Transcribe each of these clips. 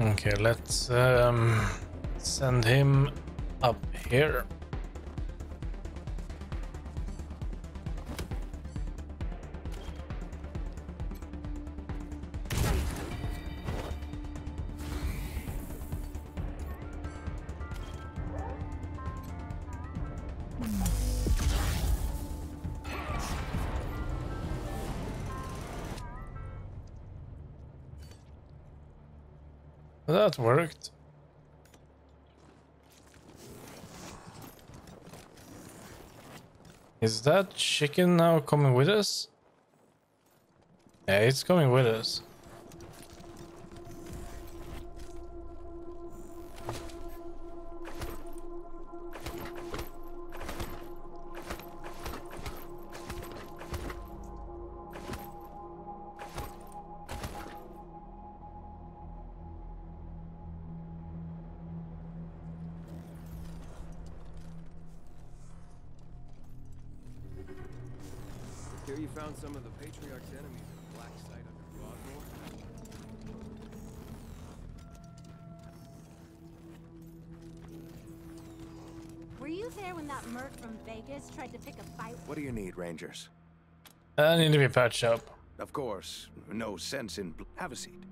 Okay, let's um, send him up here. Worked. Is that chicken now coming with us? Yeah, it's coming with us. Uh, I need to be patched up. Of course, no sense in... Have a seat.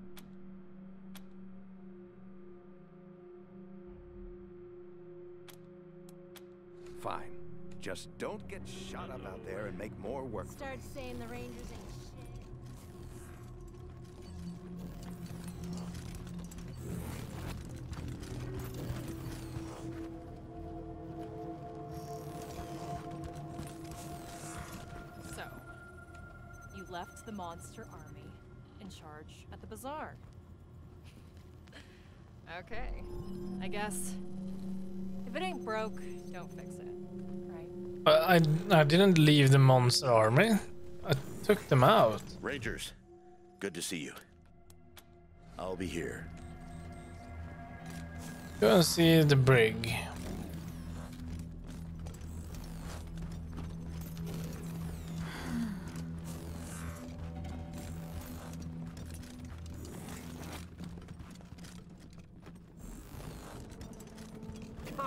Fine. Just don't get shot up out there and make more work. Start saying the Rangers bazaar. okay, I guess if it ain't broke, don't fix it, right? But I I didn't leave the monster army. I took them out. Rangers, good to see you. I'll be here. Go and see the brig.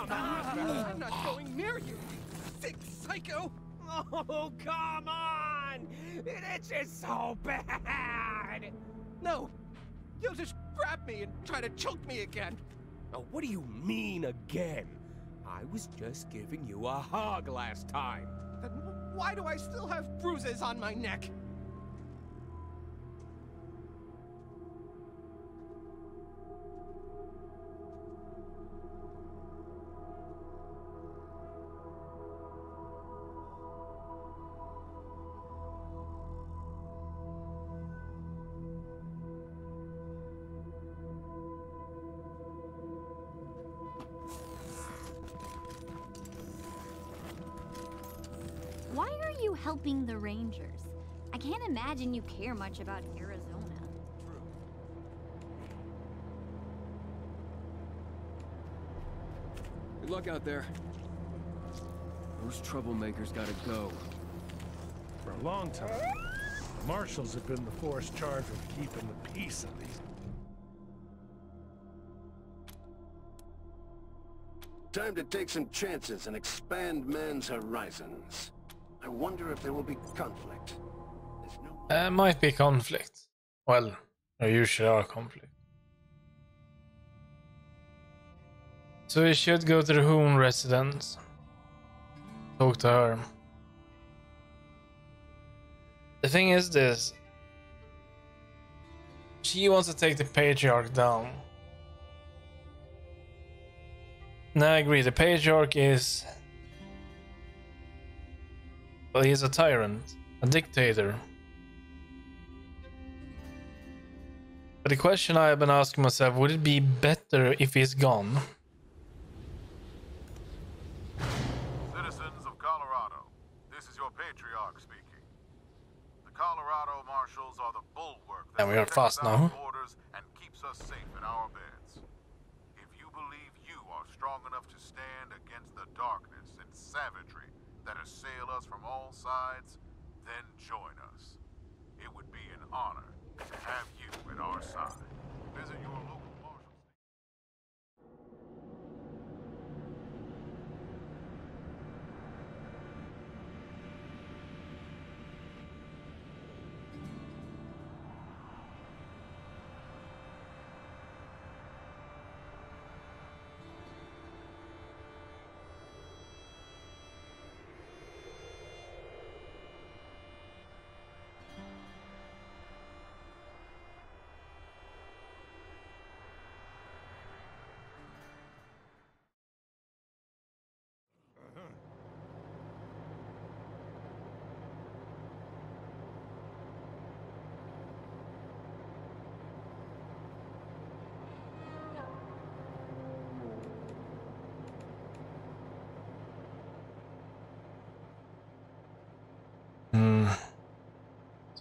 I'm not going near you, you sick psycho! Oh, come on! It's just so bad! No! You'll just grab me and try to choke me again! Now, what do you mean again? I was just giving you a hug last time. Then why do I still have bruises on my neck? Are you helping the Rangers? I can't imagine you care much about Arizona. Good luck out there. Those troublemakers gotta go. For a long time, the marshals have been the force charged with keeping the peace at least. Time to take some chances and expand man's horizons. I wonder if there will be conflict. There's no There might be conflict. Well, there usually are conflict. So we should go to the Hoon residence. Talk to her. The thing is this. She wants to take the patriarch down. And I agree, the patriarch is well he's a tyrant, a dictator. But the question I have been asking myself, would it be better if he's gone? Citizens of Colorado, this is your patriarch speaking. The Colorado Marshals are the bulwark that And we are fast now. borders and keeps us safe in our beds. If you believe you are strong enough to stand against the darkness and savagery that assail us from all sides, then join us. It would be an honor to have you at our side. Visit your local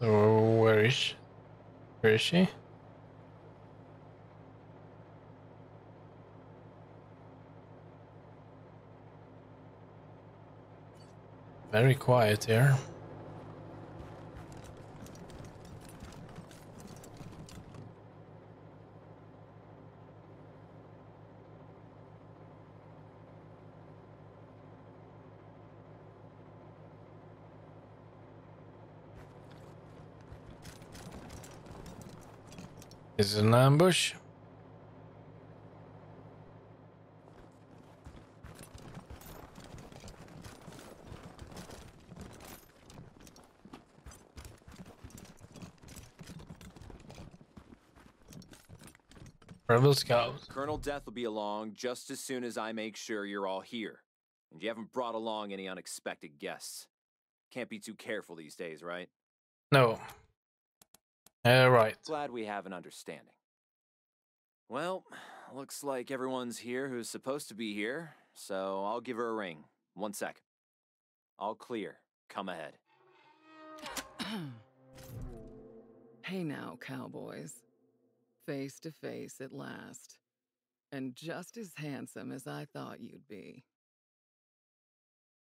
So where is she? Where is she? Very quiet here. Is it an ambush? Rebel Scouts. Colonel Deth will be along just as soon as I make sure you're all here. And you haven't brought along any unexpected guests. Can't be too careful these days, right? No. Uh, right. Glad we have an understanding. Well, looks like everyone's here who's supposed to be here, so I'll give her a ring. One sec. All clear. Come ahead. hey now, cowboys. Face to face at last. And just as handsome as I thought you'd be.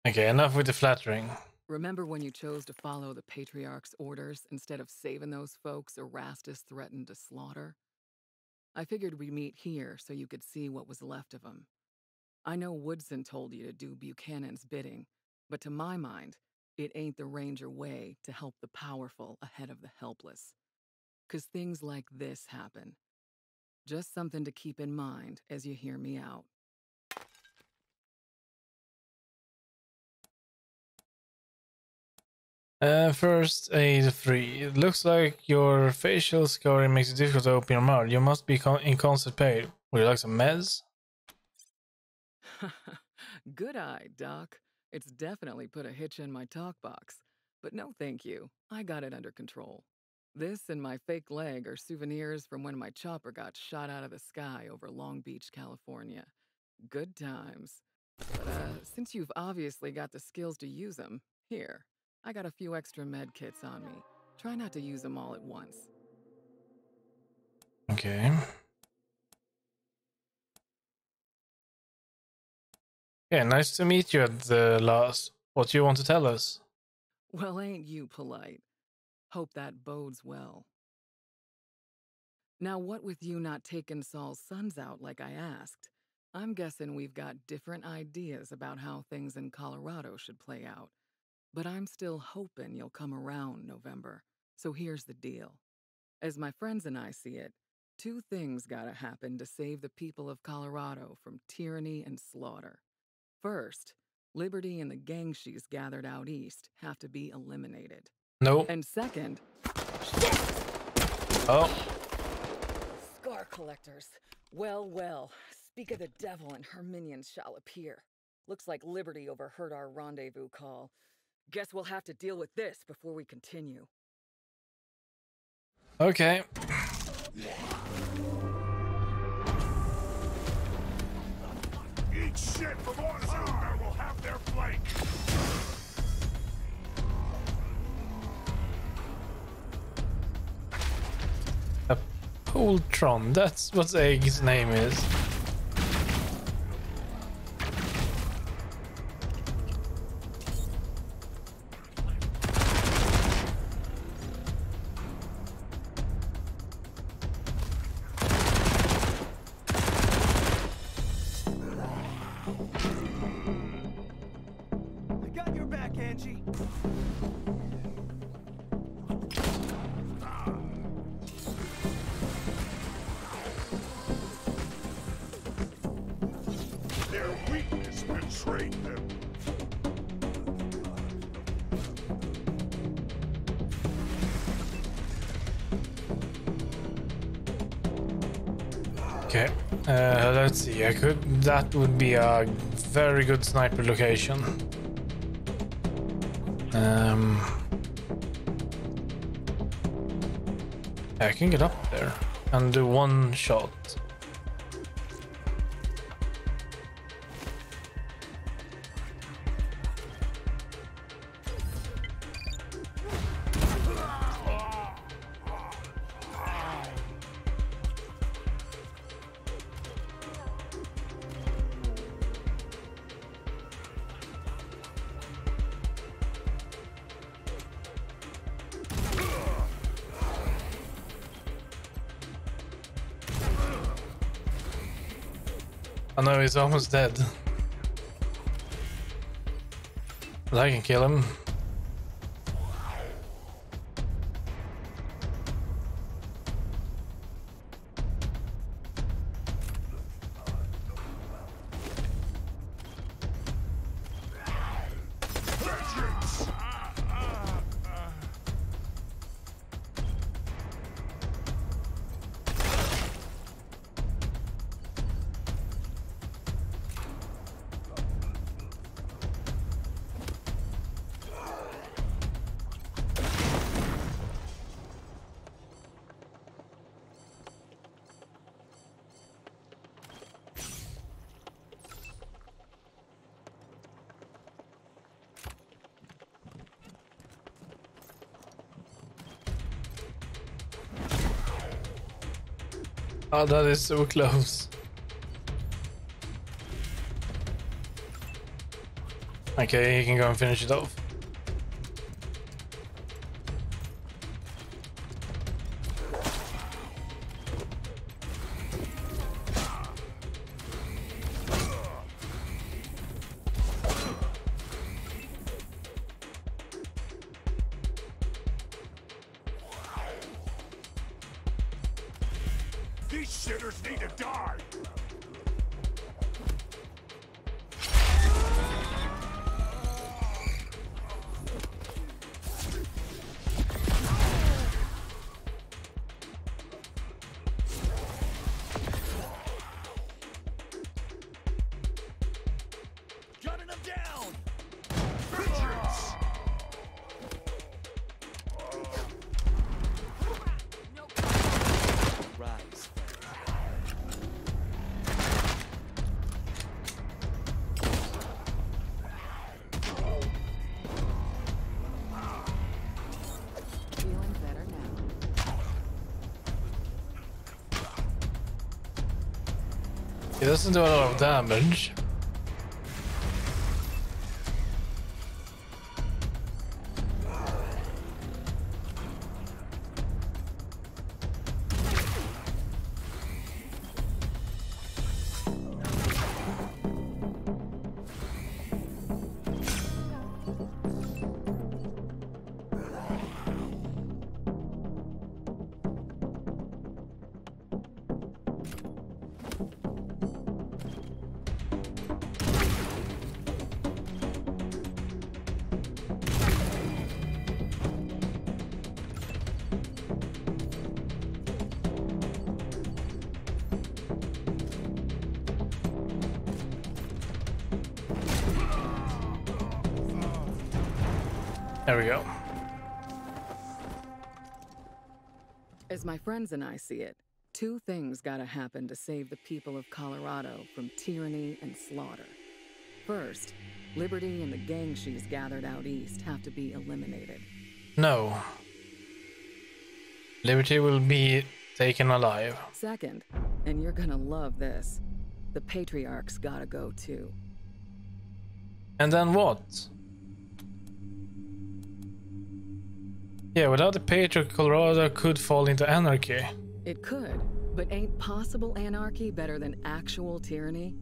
Okay, enough with the flattering. Remember when you chose to follow the Patriarch's orders instead of saving those folks Erastus threatened to slaughter? I figured we'd meet here so you could see what was left of. I know Woodson told you to do Buchanan's bidding, but to my mind, it ain't the Ranger way to help the powerful ahead of the helpless. 'Cause things like this happen. Just something to keep in mind as you hear me out. Uh, first aid three. It looks like your facial scarring makes it difficult to open your mouth. You must be con in constant pain. Would you like some meds? Good eye, Doc. It's definitely put a hitch in my talk box. But no thank you. I got it under control. This and my fake leg are souvenirs from when my chopper got shot out of the sky over Long Beach, California. Good times. But uh, since you've obviously got the skills to use them, here, I got a few extra med kits on me. Try not to use them all at once. Okay. Yeah, nice to meet you at the last. What do you want to tell us? Well, ain't you polite? Hope that bodes well. Now, what with you not taking Saul's sons out like I asked, I'm guessing we've got different ideas about how things in Colorado should play out. But I'm still hoping you'll come around November. So here's the deal. As my friends and I see it, two things gotta happen to save the people of Colorado from tyranny and slaughter. First, Liberty and the gang she's gathered out east have to be eliminated. No. And second, Oh. Scar collectors. Well, well, speak of the devil and her minions shall appear. Looks like Liberty overheard our rendezvous call. Guess we'll have to deal with this before we continue. Okay. Eat shit from on high! will have their flank! A Poltron. That's what Egg's name is. Uh, let's see. I could. That would be a very good sniper location. Um. I can get up there and do one shot. I know he's almost dead. But I can kill him. Oh, that is so close. Okay, he can go and finish it off. These shitters need to die! Doesn't do a lot of damage. There we go. As my friends and I see it, two things gotta happen to save the people of Colorado from tyranny and slaughter. First, Liberty and the gang she's gathered out east have to be eliminated. No. Liberty will be taken alive. Second, and you're gonna love this, the patriarchs gotta go too. And then what? Yeah, without the Patriot, Colorado could fall into anarchy. It could, but ain't possible anarchy better than actual tyranny?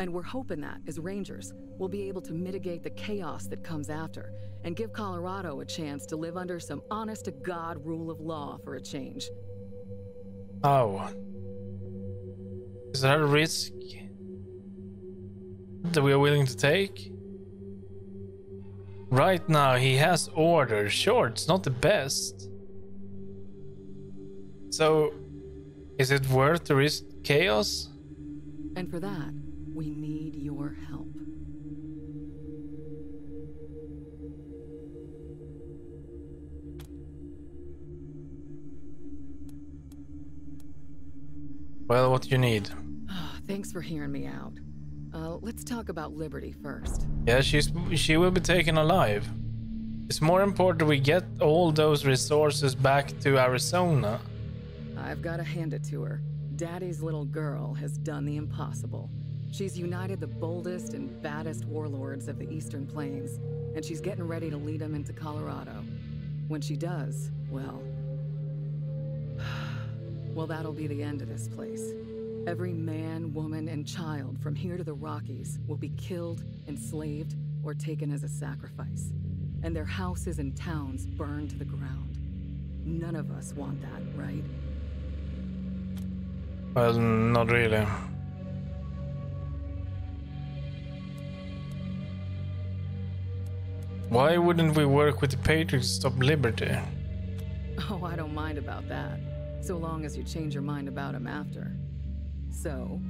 And we're hoping that, as Rangers, we'll be able to mitigate the chaos that comes after and give Colorado a chance to live under some honest to God rule of law for a change. Oh. Is that a risk that we are willing to take? Right now, he has orders. Sure, it's not the best. So, is it worth the risk chaos? And for that, we need your help. Well, what do you need? Ah, thanks for hearing me out. Let's talk about Liberty first. Yeah, she's she will be taken alive. It's more important we get all those resources back to Arizona. I've got to hand it to her. Daddy's little girl has done the impossible. She's united the boldest and baddest warlords of the Eastern Plains, and she's getting ready to lead them into Colorado. When she does, well. Well, that'll be the end of this place. Every man, woman, and child from here to the Rockies will be killed, enslaved, or taken as a sacrifice. And their houses and towns burned to the ground. None of us want that, right? Well, not really. Why wouldn't we work with the Patriots to stop Liberty? Oh, I don't mind about that. So long as you change your mind about him after. So,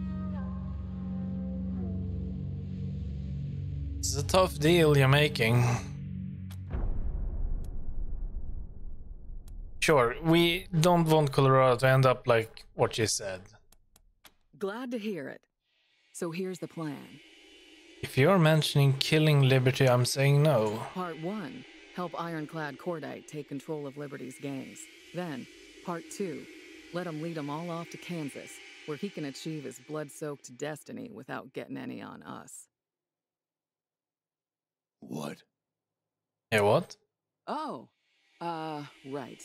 It's a tough deal you're making. Sure, we don't want Colorado to end up like what you said. glad to hear it. So here's the plan. If you're mentioning killing Liberty, I'm saying no. Part 1 Help Ironclad Cordite take control of Liberty's gangs. Then, Part 2 Let him lead them all off to Kansas, where he can achieve his blood soaked destiny without getting any on us. What? Yeah, what? Oh, uh, right.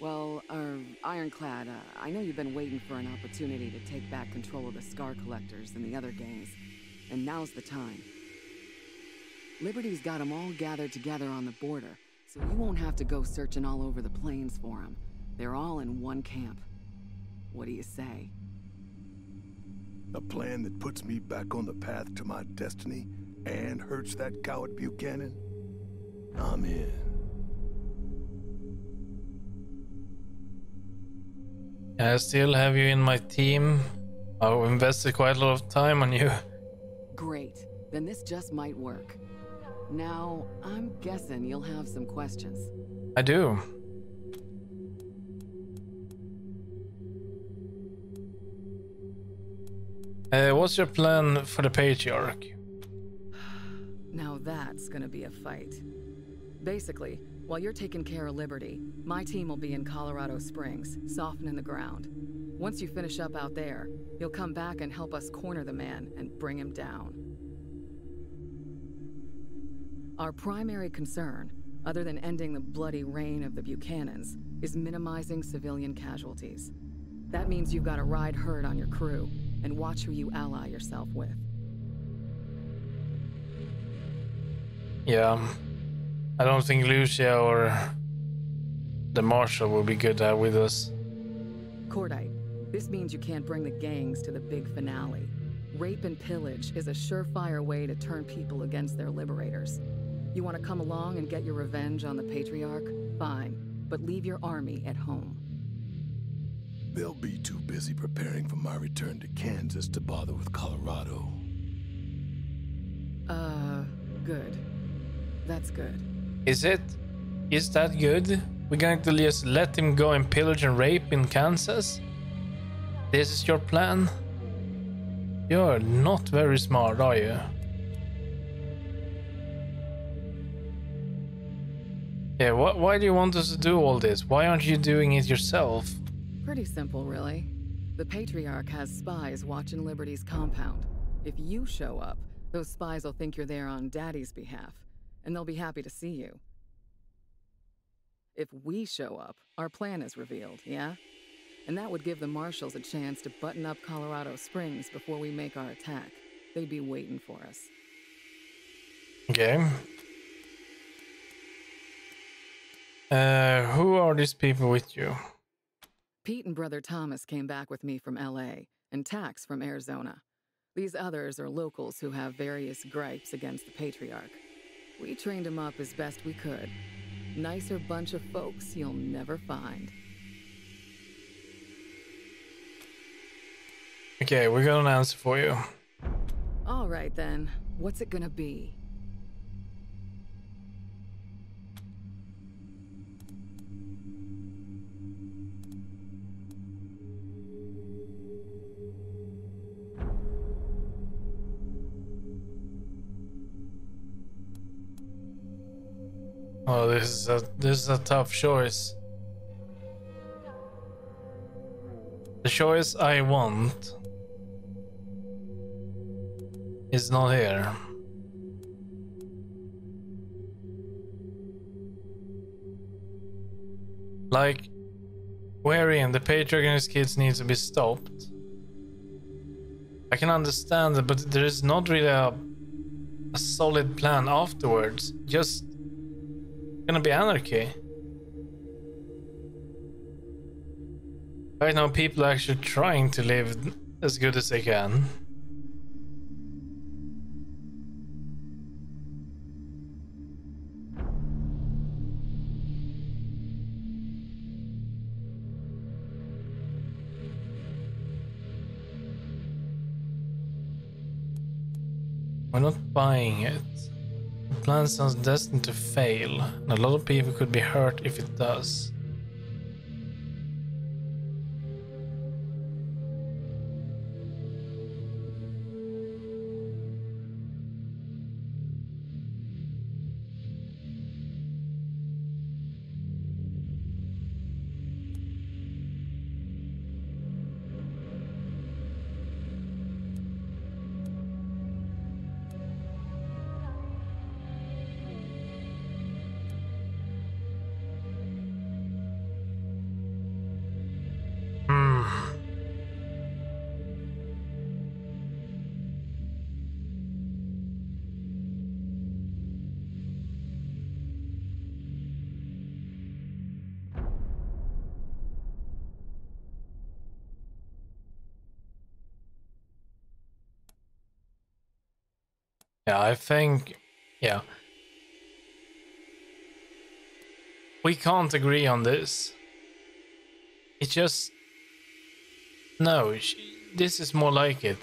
Well, uh, Ironclad, uh, I know you've been waiting for an opportunity to take back control of the Scar Collectors and the other gangs, and now's the time. Liberty's got 'em all gathered together on the border, so you won't have to go searching all over the plains for 'em. They're all in one camp. What do you say? A plan that puts me back on the path to my destiny and hurts that coward Buchanan? I'm in. I still have you in my team. I've invested quite a lot of time on you. Great. Then this just might work. Now, I'm guessing you'll have some questions. I do. Uh, what's your plan for the Patriarch? Now that's gonna be a fight. Basically, while you're taking care of Liberty, my team will be in Colorado Springs, softening the ground. Once you finish up out there, you'll come back and help us corner the man and bring him down. Our primary concern, other than ending the bloody reign of the Buchanans, is minimizing civilian casualties. That means you've got to ride herd on your crew and watch who you ally yourself with. Yeah. I don't think Lucia or the Marshal will be good uh, with us. Cordite, this means you can't bring the gangs to the big finale. Rape and pillage is a surefire way to turn people against their liberators. You want to come along and get your revenge on the Patriarch? Fine, but leave your army at home. They'll be too busy preparing for my return to Kansas to bother with Colorado. Uh, good. That's good. Is it? Is that good? We're going to just let him go and pillage and rape in Kansas? This is your plan? You're not very smart, are you? Yeah, wh why do you want us to do all this? Why aren't you doing it yourself? Pretty simple, really. The Patriarch has spies watching Liberty's compound. If you show up, those spies will think you're there on Daddy's behalf, and they'll be happy to see you. If we show up, our plan is revealed, yeah? And that would give the Marshals a chance to button up Colorado Springs before we make our attack. They'd be waiting for us. Okay. Uh, who are these people with you? Pete and Brother Thomas came back with me from LA, and Tax from Arizona. These others are locals who have various gripes against the Patriarch. We trained them up as best we could. Nicer bunch of folks you'll never find. Okay, we got an answer for you. All right then, what's it gonna be? Oh, this is a this is a tough choice. The choice I want is not here. Like, wherein the patriarch and his kids needs to be stopped. I can understand it, but there is not really a, a solid plan afterwards. Just gonna be anarchy. Right now, people are actually trying to live as good as they can. We're not buying it. Plan sounds destined to fail, and a lot of people could be hurt if it does. Yeah, I think, yeah. We can't agree on this. It just. No, she, this is more like it.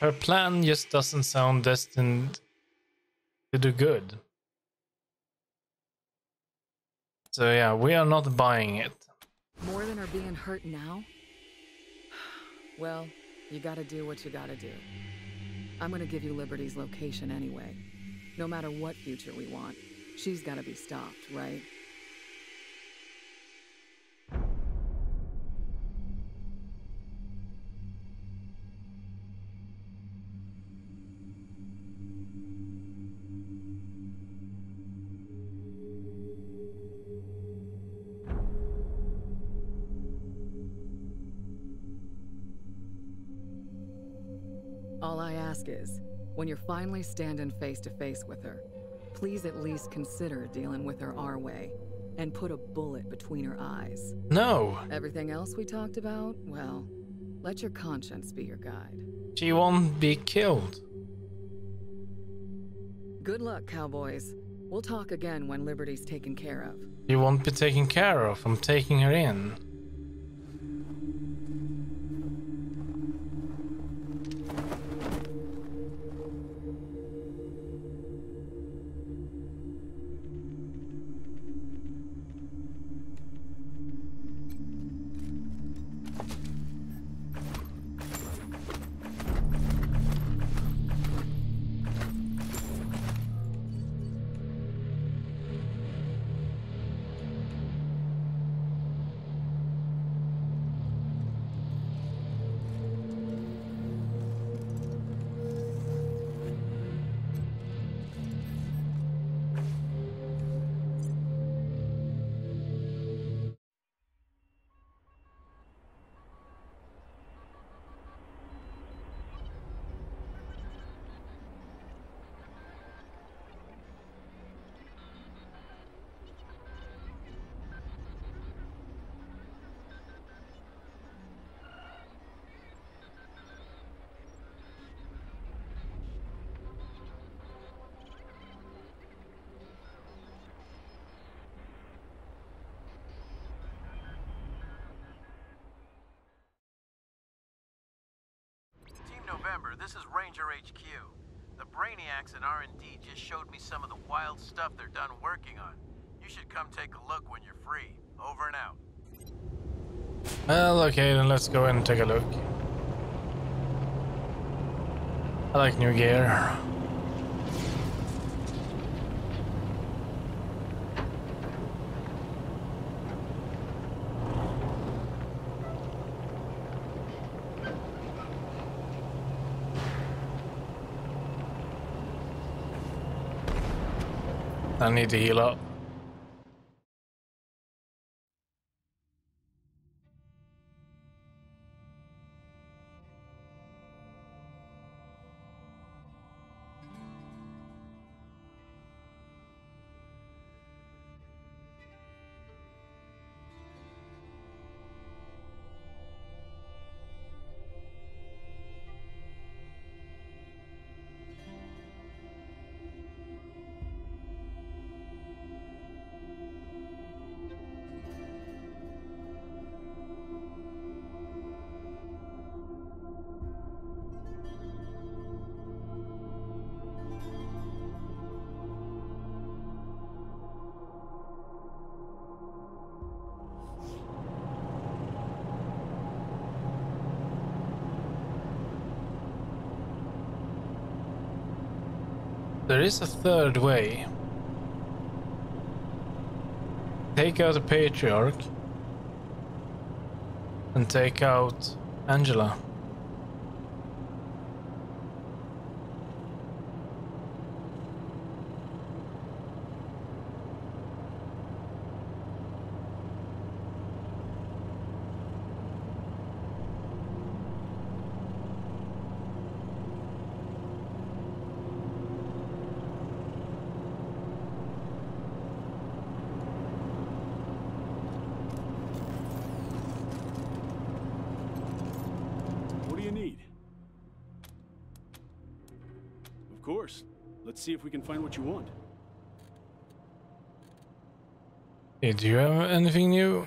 Her plan just doesn't sound destined to do good. So, yeah, we are not buying it. More than are being hurt now? Well, you gotta do what you gotta do. I'm gonna give you Liberty's location anyway. No matter what future we want, she's gotta be stopped, right? When you're finally standing face to face with her, please at least consider dealing with her our way and put a bullet between her eyes. No, Everything else we talked about, well, let your conscience be your guide. she won't be killed. Good luck, cowboys. We'll talk again when Liberty's taken care of. You won't be taken care of. I'm taking her in. November, this is Ranger HQ. The Brainiacs and R&D just showed me some of the wild stuff they're done working on. You should come take a look when you're free. Over and out. Well, okay, then let's go in and take a look. I like new gear. I need to heal up. There is a third way. Take out the patriarch and take out Angela. Need? Of course. Let's see if we can find what you want. Hey, do you have anything new?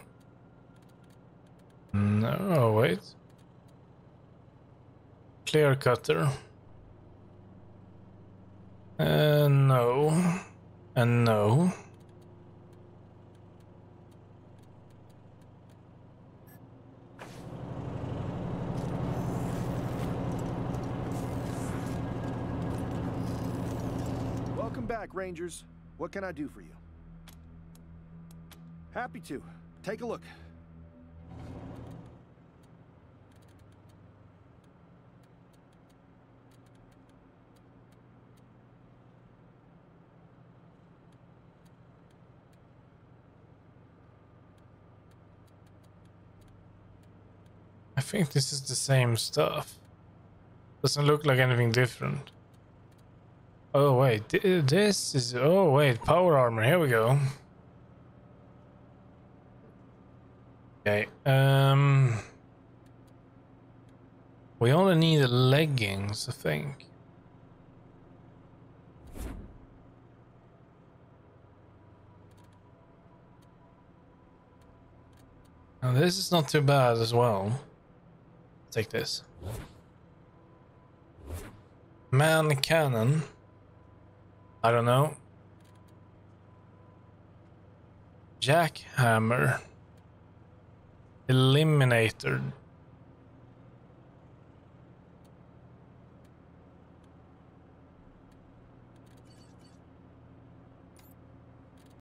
No, oh, wait. Clear cutter. Uh, no. And no. Welcome back, Rangers. What can I do for you? Happy to. Take a look. I think this is the same stuff. Doesn't look like anything different. Oh wait, thi- this is oh wait, power armor. Here we go. Okay. Um We only need the leggings, I think. Now this is not too bad as well. Take this. Man cannon. I don't know. Jackhammer. Eliminator.